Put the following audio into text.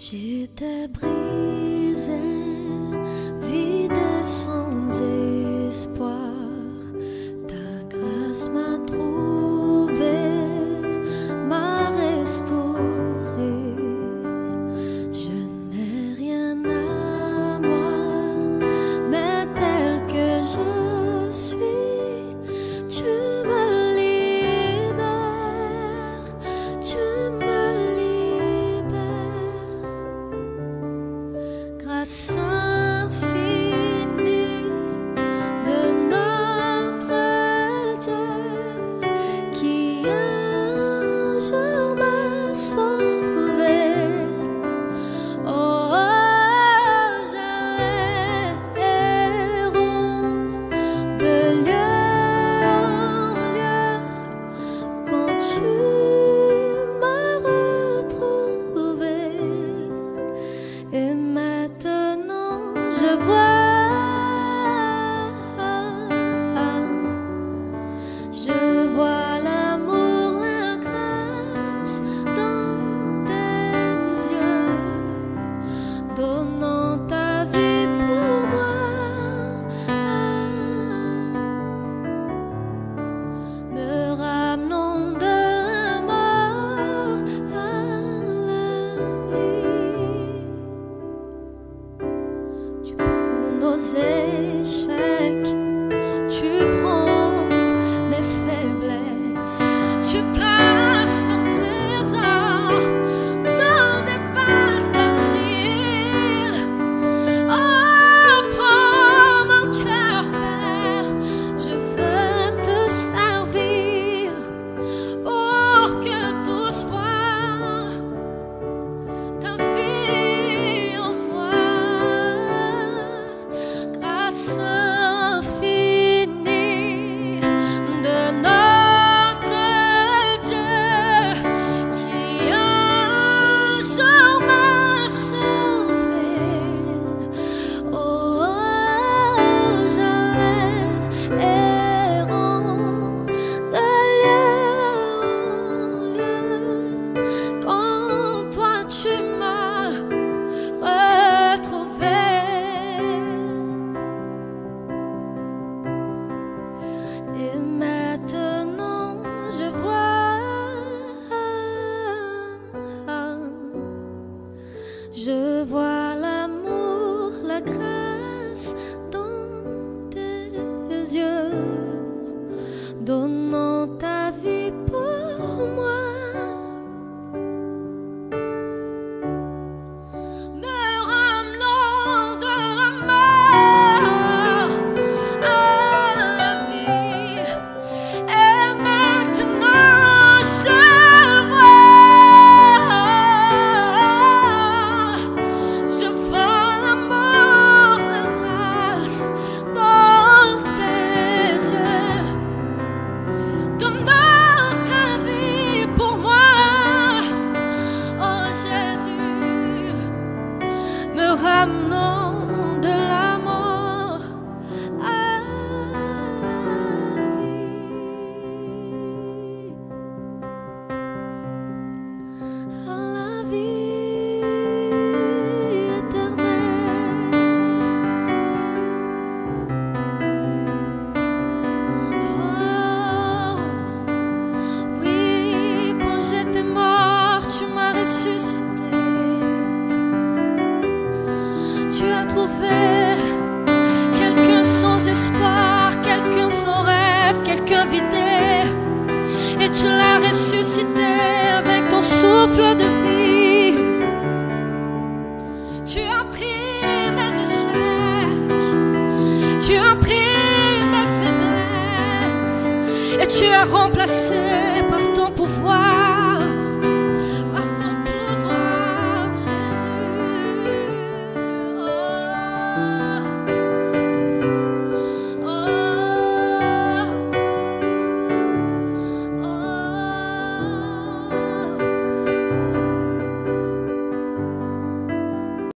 J'étais brisée, vide sans. revoir. je vois l'amour, la grâce Abraham, non. quelqu'un sans espoir, quelqu'un sans rêve, quelqu'un vidé. Et tu l'as ressuscité avec ton souffle de vie. Tu as pris mes échecs, tu as pris mes faiblesses, et tu as remplacé par